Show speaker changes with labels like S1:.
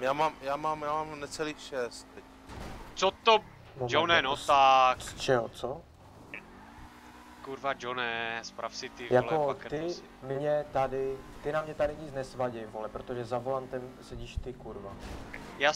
S1: Já mám, já mám, já mám necelých šest teď.
S2: Co to?
S3: Moment,
S2: Johne, no tak.
S3: Z čeho, co?
S2: Kurva, Johne, sprav si ty
S3: Jako
S2: vole
S3: ty mě tady, ty na mě tady nic nesvadí, vole, protože za volantem sedíš ty, kurva. Já.